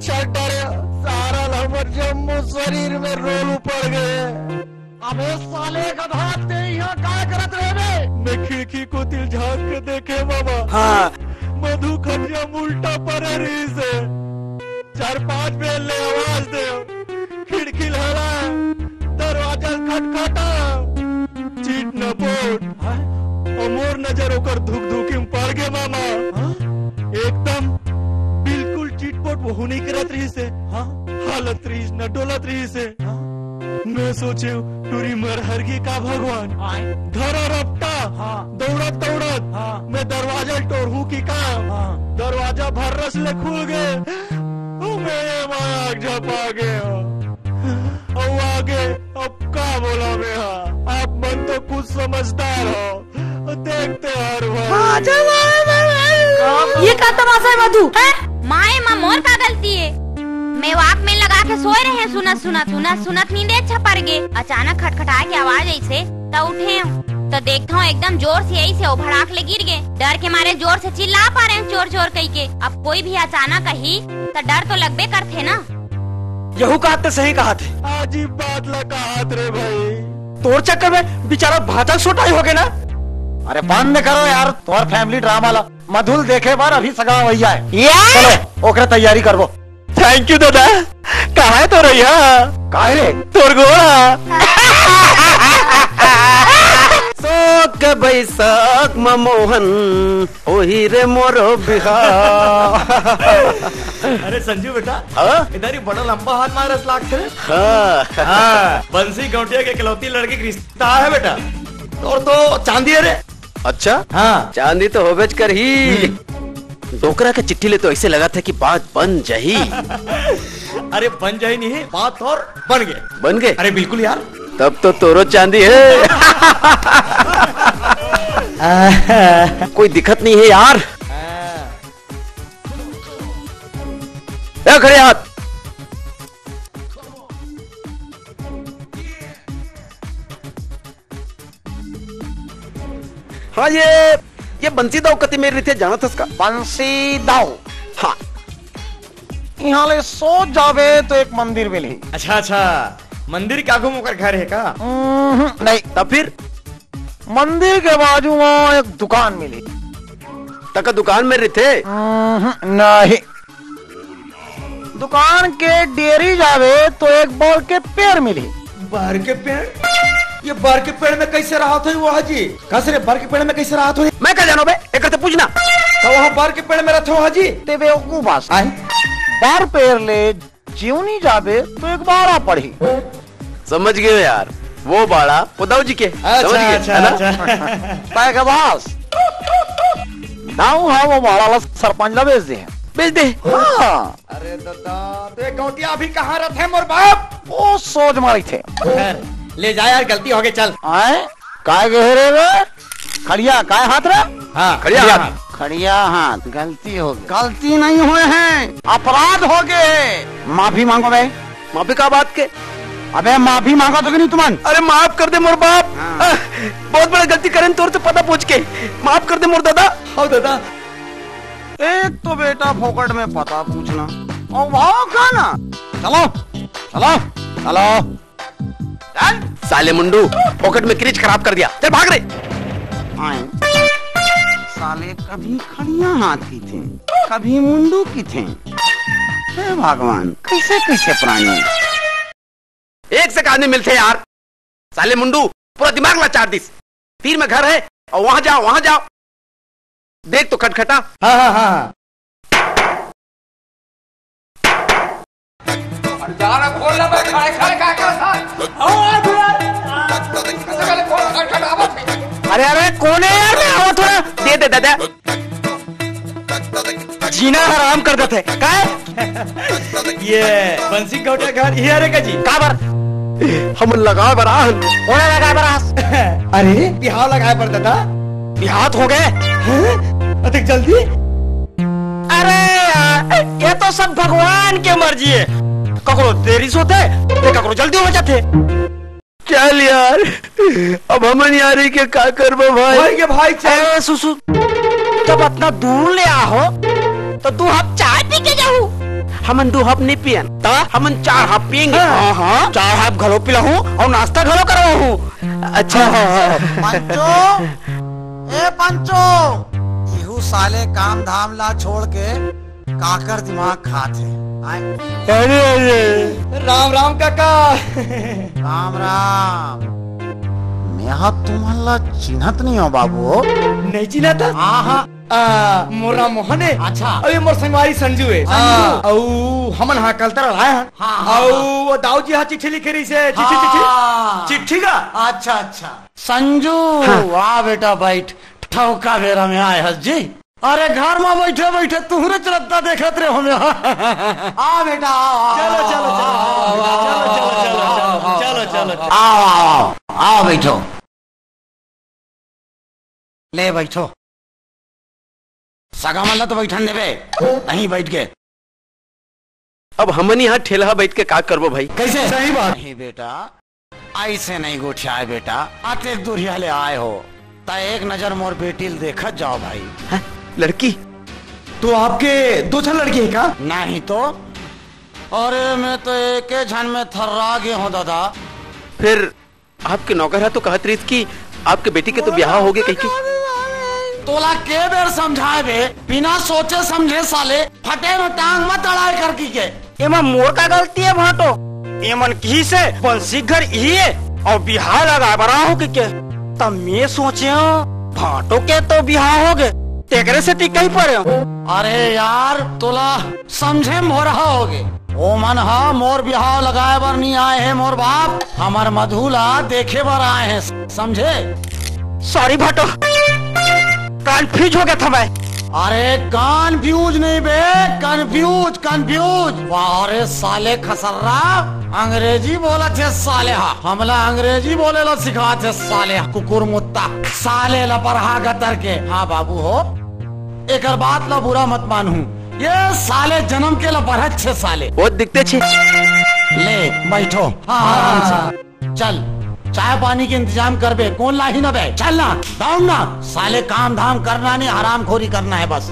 अच्छा सारा हमर जम्मू शरीर में रोल पड़ गए। अबे साले गधा ते यहाँ का करत रहे बे? मैं खिड़की को दिल झाँक के देखे बाबा। हाँ। मधु खटिया उल्टा पड़े रही से चार पाँच बेल ले आवाज़ दे। खिड़की लहरा दरवाज़ा खटखटा। चीट न पोट। अमोर नज़र ओकर धुक धुकी में पड़ गए मामा। हुनी करत रही से। हालत रही न डोलत रही से। मैं सोचे टूरी मर हर गई का भगवान। धरा रपटा। दौड़त दौड़त। मैं दरवाज़ा तोड़ू की काम। दरवाज़ा भर्रस ले खुल गए। ओ मेरे माया झपा गया अब आगे अब का बोला मैं हाँ आप मन तो कुछ समझदार हो। देखते हर ये का तमाशा है मधु? माँ मोर का गलती है मैं वाक में लगा के सोए रहे सुनत सुनत सुनत सुनत नींदे अच्छा पड़ गए अचानक खटखटाए की आवाज़ ऐसे तो उठे तो देखता हूँ एकदम ज़ोर से यही से वो भड़ाक ले गिर गए। डर के मारे ज़ोर से चिल्ला पा रहे हैं चोर चोर कही के। अब कोई भी अचानक कही तो डर तो लगबे करते ना। यहू कहा तो सही कहा थे। अजीब बात लगा रे भाई। तोर चक्कर में बेचारा भातल सोटाई हो गए ना? अरे बंद करो यार तोर फैमिली ड्रामा ला। मधुल देखे बार अभी सगा भैया है चलो ओकरे तैयारी करबो थैंक यू दादा। कहा है तो रैया काहे रे? तोर शोक बैसाख मोहन ओही रे मोरो बिहार अरे संजू बेटा? इधर ही बड़ा लंबा हाथ मारस लाख थे हाँ। हाँ, बंसी गौटिया के इकलौती लड़की रिश्ता है बेटा। और तो चांदी है रे। अच्छा? हाँ। चांदी तो होबेज कर ही। डोकरा के चिट्ठी ले तो ऐसे लगा था कि बात बन जाही। अरे बन जाए नहीं बात और बन गए। बन गए? अरे बिल्कुल यार। तब तो तोरो चांदी है। कोई दिक्कत नहीं है यार। खड़े हाथ। हाँ ये ये बंसी दाव कति मेरी थे जाना था उसका बंसी दाऊ? हाँ। यहाँ ले सो जावे तो एक मंदिर मिली अच्छा अच्छा। मंदिर के आगू मुकर घर है का? हम्म, नहीं। तब फिर? मंदिर के बाजू में एक दुकान मिली। तक दुकान में रहते हम्म, नहीं। दुकान के डेरी जावे तो एक बोर के पेड़ मिली। बार के पेड़? ये बार के पेड़ में कैसे रहा था वो हाजी? कस रे बार के पेड़ में कैसे रहा था मैं क्या जानो बे एक करते पूछना। तो वहाँ बार के पेड़ में रहते हो हाजी? ते वे बेवकूफ़ आए। बार पेड़ ले जीवनी जावे तो एक बारा पड़ी समझ गए यार वो बाड़ा उदाऊ जी के समझ अच्छा गए अच्छा है ना? अच्छा। तय बास। दाऊ हाँ वो बाड़ा ला सरपंच ला बेच दे। बेच दे। हाँ। अरे दादा तो ये गौटिया अभी कहाँ रहते हैं मोर बाप? वो सोच मारी थे। खैर, ले जा यार गलती हो गई चल। आए? काय गहरे रे? खड़िया काय हाथ रे? हाँ खड़िया हाथ। खड़िया हाथ गलती हो गई। गलती नहीं हुए हैं। अपराध हो गए। माफ़ी मांगो भाई। माफ़ी का बात के? अबे माफ़ी मांगा तो नहीं तुमन? अरे माफ़ कर दे मोर बाप। आह, बहुत बड़ा गलती करें तोर से पता पूछ के। माफ़ कर दे मोर दादा। हो दादा। एक तो बेटा फोकट में पता पूछना। और भाव खाना चलो चलो चलो चल। साले मुंडू पॉकेट में क्रिच खराब कर दिया। चल भाग रे। आए। साले कभी खड़िया हाथ की थे कभी मुंडू की थे। भगवान कैसे कैसे प्राणी एक से आदमी मिलते यार। साले मुंडू पूरा दिमाग ला चार दिस। तीर में घर है और वहाँ जाओ वहाँ जाओ। देख तो खटखटा। हाँ हाँ हाँ अरे अरे कौन है यार? मैं आवा थोड़ा। दे दे दादा जीना हराम कर देते। का ये बंसी गौटिया घर ये अरे का जी। काबर हम लगा बराहन ओए लगा बरास अरे? बिहाव लगाए पर दादा। बिहात हो गए। अधिक जल्दी? अरे यार, ये तो सब भगवान के मर्ज़ी है। ककरो देरी सोते ते ककरो जल्दी हो जाते। चल यार अब हमन यारी के का करबो भाई? के भाई चल। सुसु। जब इतना दूर ले आहो तो तू हम चाय पी के जाऊ हमन दो हप नहीं पियन ता हमन चार हप पियेंगे। हाँ। हाँ चार हप घलो पिला हूँ और नाश्ता घलो करवा हूँ अच्छा पंचो ए पंचो इहू साले काम धाम ला छोड़ के काकर दिमाग खाते अरे अरे। राम राम काका। राम राम। मैं तुम्हारा चिन्हत नहीं हो बाबू। नहीं चिना था हाँ हाँ मोरा मोहन। है अच्छा। अरे मोर संगवारी संजू है। औ हमन हा कल तरह आए हैं हाँ, हाँ, औ वो दाऊ जी हा चिट्ठी लिखे रही से। चिट्ठी हाँ। चिट्ठी। चिट्ठी का? अच्छा अच्छा। संजू वाह बेटा बैठ ठौका बेरा में आए हस जी। अरे घर में बैठे बैठे तुहरे चलता देखत रहे हमें आ बेटा चलो चलो चलो चलो चलो चलो चलो चलो आओ आओ आओ बैठो। ले बैठो। सगा मल्ला तो बैठन देवे नहीं बैठ के। अब हमन यहाँ ठेला बैठ के का करबो भाई? कैसे? सही बात। नहीं बेटा ऐसे नहीं गोठियाए बेटा। आते दूरिया ले आए हो। ता एक नज़र मोर बेटी देखत जाओ भाई। हैं? लड़की? तो आपके दो छन लड़की है का नहीं तो। अरे मैं तो एक झन में थर्रा गए हूँ दादा। फिर आपके नौकर है तो कहत रही कि आपके बेटी के तो ब्याह हो गए कहीं तोला के बेर समझाए बे बिना सोचे समझे साले फटे में टांग मत अड़ाए कर की। के एमा मोर का गलती है भाटो? एमन की से बंसी घर ही है और बिहार लगा बड़ा हो के के? तब मैं सोचे भाटो के तो बिहार हो गए। तेकरे से टिक ही पड़े हो। अरे यार तोला समझे मोर होगे। ओ मन हा मोर बिहाव लगाए बर नहीं आए हैं मोर बाप। हमार मधुला देखे बर आए हैं समझे? सॉरी भाटो। कंफ्यूज हो गया था मैं। अरे कंफ्यूज नहीं बे कंफ्यूज कंफ्यूज अरे साले खसर्रा अंग्रेज़ी बोला थे साले हा हमला अंग्रेज़ी बोले ला सिखा थे साले कुकुर मुत्ता। साले ला गतर के। हाँ बाबू हो एक बात ला बुरा मत मानू। ये साले जन्म के ला परहत छे साले। बहुत दिखते छे। ले बैठो। हाँ आराम से चल चाय पानी के इंतज़ाम कर बे। कौन लाही ना बे? चल ना दौड़ ना। साले काम धाम करना नहीं आराम खोरी करना है बस।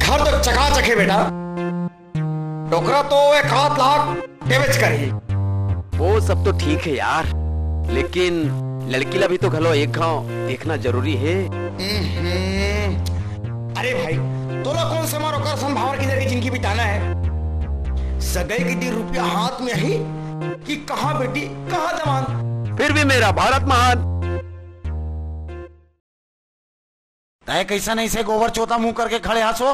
घर तो चकाचक है बेटा। टोकरा तो एक आध लाख डेमेज करी वो सब तो ठीक है यार। लेकिन लड़की ला भी तो घलो एक गाँव देखना ज़रूरी है। अरे भाई तोला कौन से मारो कर संभावर की ज़रिए ज़िंदगी बिताना है? सगे की दी रुपया हाथ में ही कि कहा बेटी कहा जवान? फिर भी मेरा भारत महान। तय कैसा नहीं से गोबर चोता मुँह करके खड़े हंसो?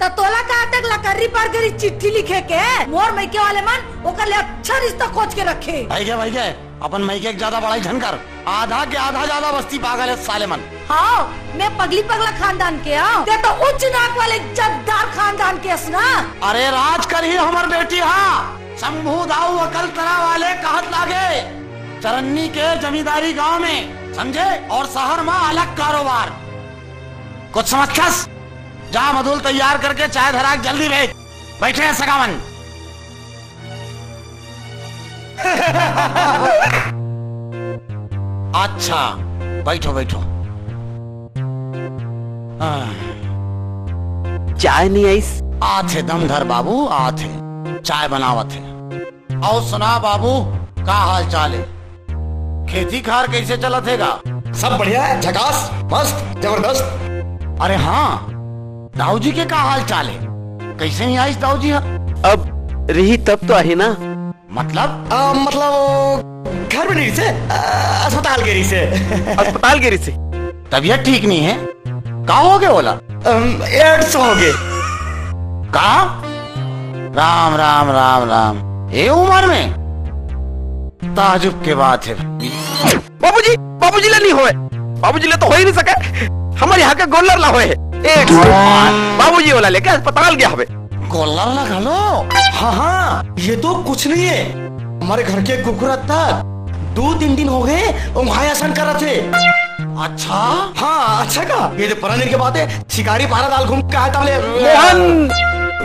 त तोला का तक लकड़ी पर गरी चिट्ठी लिखे के? मोर मैके वाले मन ओकर ले अच्छा रिश्ता खोज के रखे। भाई गए भाई गए अपन मई के ज़्यादा बड़ाई झनकर आधा के आधा ज़्यादा बस्ती पागल है साले मन। हाँ मैं पगली पगला खानदान के हाँ। ते तो उच्च नाक वाले जद्दार खानदान के ना? अरे राज कर ही हमर बेटी हा। शंभू दाऊ अकल तरा वाले कहत लागे। चरन्नी के जमींदारी गाँव में समझे? और शहर में अलग कारोबार। कुछ समझ जा मधुल तैयार करके चाय धरा जल्दी भेज। बैठे हैं सगावन। अच्छा बैठो बैठो। चाय नहीं आई? आथे दमधर बाबू आथे। चाय बनावत है। और सुना बाबू का हाल चाल है? खेती खार कैसे चलत हैगा सब बढ़िया है झकास मस्त ज़बरदस्त। अरे हाँ दाऊ जी के का हाल चाल है? कैसे नहीं आई दाऊ जी अब रही तब तो आई ना। मतलब? आ, मतलब घर में नहीं से अस्पताल गिरी से अस्पताल गिरी से तबीयत ठीक नहीं है? का हो गए बोला? एड्स हो गए। का राम राम राम राम। ये उम्र में? ताजुब के बात है। बाबूजी बाबूजी ले नहीं होए। बाबूजी ला तो हो ही नहीं सके। हमारे यहाँ के गोलर ला हुए होए। एक बाबूजी वाला लेके अस्पताल गया हवे गोल्ला लगा लो हाँ हाँ ये तो कुछ नहीं है। हमारे घर के कुकुरा तक दो तीन दिन हो गए आसन कर रहे थे। अच्छा? हाँ अच्छा का ये तो पुराने की बात है शिकारी पारा दाल घूम के आया था मोहन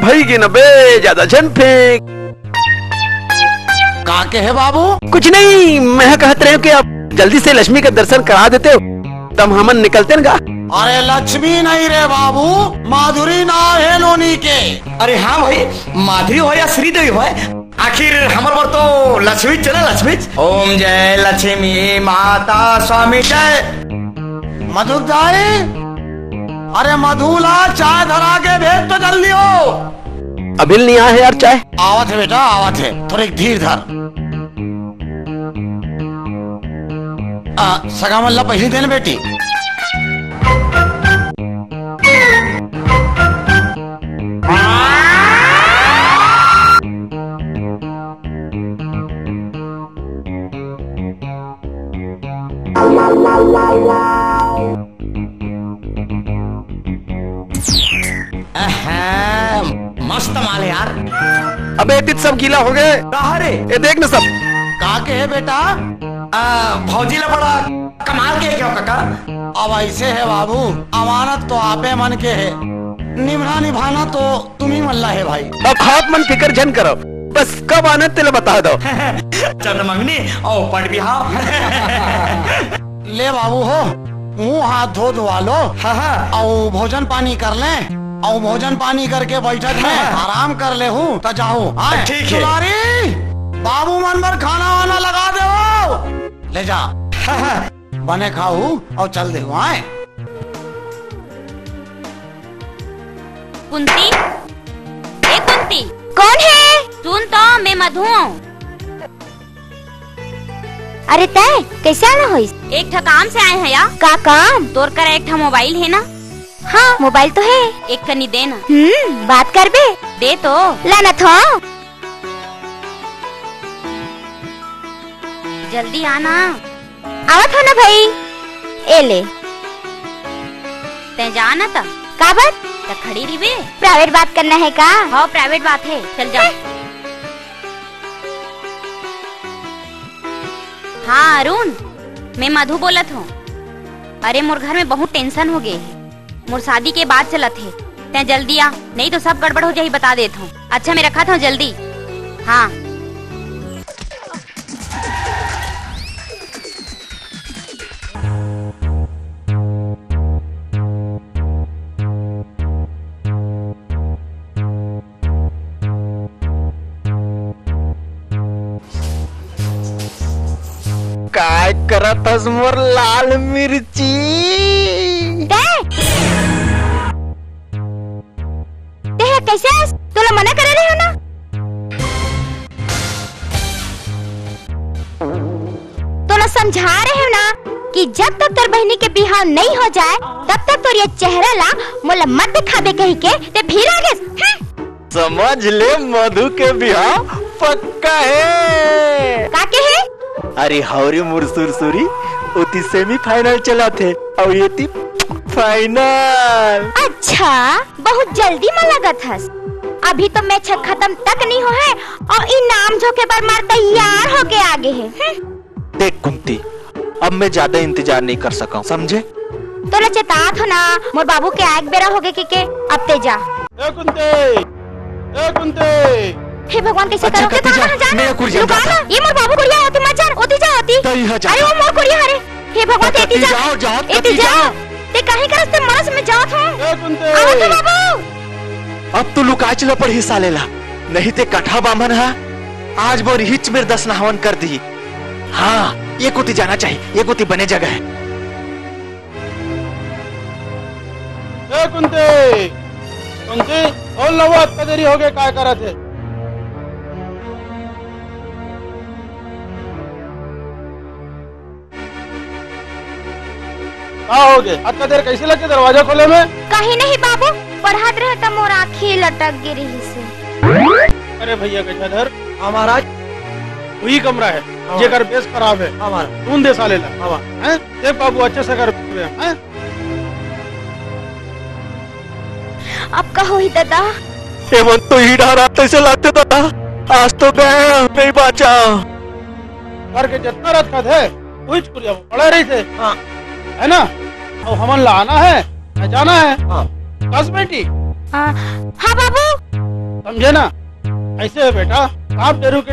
भाई के न बे ज़्यादा झन फेंक। का के है बाबू? कुछ नहीं मैं कहते रहे हो कि आप जल्दी से लक्ष्मी का दर्शन करा देते हो तब हमन निकलते न। अरे लक्ष्मी नहीं रे बाबू माधुरी नाम है लोनी के। अरे हाँ भाई माधुरी हो या श्रीदेवी हो आखिर हमार बार तो लक्ष्मी चले लक्ष्मी। ओम जय लक्ष्मी माता स्वामी जय। मधु जाए अरे मधुला चाय धरा के भेज तो जल्दी हो अभिल नहीं आया है यार चाय? आवत है बेटा आवत है थोड़ी धीर धर। सगा मल्ला पहली दिन बेटी। मस्त माल है यार। अबे इतित सब गीला हो गए। कहा रे? ये देख ना सब। कहा के है बेटा? भौजी ला बड़ा कमाल के क्यों काका? अब ऐसे है बाबू अमानत तो आपे मन के है। निभना निभाना तो तुम ही मल्ला है भाई। अब हाथ मन फिकर जन करो बस कब आना तेल बता दो। चंद मंगनी और पट बिहाव ले बाबू हो मुँह हाथ धो धोवा लो। हाँ हाँ। और भोजन पानी कर ले। और भोजन पानी करके बैठक में आराम कर ले हूँ तो जाऊँ। हाँ, ठीक है। बाबू मन भर खाना वाना लगा दे ले जा। हाँ, हाँ। बने खाऊ और चल दे आए। कुंती? ए कुंती। कौन है? सुन तो मैं मधु हूँ। अरे तय कैसे आना हो एक ठा काम से आए हैं यार का काम? तोर कर एक ठा मोबाइल है ना? हाँ मोबाइल तो है। एक कनी देना हम्म बात कर बे। दे तो। लाना था। जल्दी आना। आवत हो ना भाई। ए ले। ते जाना था का बात तो खड़ी रही प्राइवेट बात करना है का? हाँ प्राइवेट बात है। चल जा। हाँ अरुण, मैं मधु बोलत हूँ। अरे, मोर घर में बहुत टेंशन हो गए है। मोर शादी के बाद चलत है। ते जल्दी आ, नहीं तो सब गड़बड़ हो जाही बता देता हूँ। अच्छा मैं रखा था जल्दी। हाँ। काय करत मोर लाल मिर्ची। कैसे? तोला मना करे रहे हो ना? तोला समझा रहे हो ना कि जब तक तोर बहनी के बिहाव नहीं हो जाए तब तक तोर ये चेहरा ला मोला मत दिखाबे कही के ते फिर आगे हम्म, समझ ले मधु के बिहार पक्का है। का के है? अरे हौरी मुरसुर सुरी उती सेमीफाइनल चला थे और ये थी फाइनल अच्छा बहुत जल्दी में लगत हस। अभी तो मैच खत्म तक नहीं हो है और इनाम जो के बार मार तैयार हो के आगे है। देख कुंती अब मैं ज़्यादा इंतज़ार नहीं कर सका समझे? तो ना चेतात हो ना मोर बाबू के आग बेरा हो गए के, के अब ते जा। ए कुंते ए कुंते। हे भगवान कैसे अच्छा, करोगे? कति जा, कहाँ जाना। मेरा कुरिया लुका ना ये मोर बाबू कुरिया होती जा ओती जा ओती तो अरे वो मोर कुरिया हरे हे भगवान तो तेती जा जाओ, जाओ, एती जाओ। ते काहे करस ते मरस में जात हूँ ए कुंते। आओ तो बाबू। अब तो लुकाच लो पर हिस्सा लेला। नहीं ते कठा बामन हा। आज बोर हिच मेर दस नहावन कर दी। हाँ ये कुती जाना चाहिए। ये कुती बने जगह है। ए कुंते। कुंते और लवत कदेरी हो गए काय करत है? का हो गए। आज का देर कैसे लगे दरवाज़ा खोले में? कहीं नहीं बाबू पढ़ात रहे त मोर आँखें लटक गिरी से। अरे भैया गजाधर हमारा वही कमरा है ये कर बेस खराब है। हमारा तून दे साले ला। हमारा हैं। देख बाबू अच्छे से कर। अब कहो ही दादा। हेमंत तो ही डरा से लाते दादा। आज तो गए नहीं बचा। घर के जितना का थे वही छुरिया पड़े रही थे। हाँ। है ना? और हमन लाना है जाना है? हाँ। बस बेटी हाँ। हाँ बाबू। समझे ना? ऐसे है बेटा आप डेरू के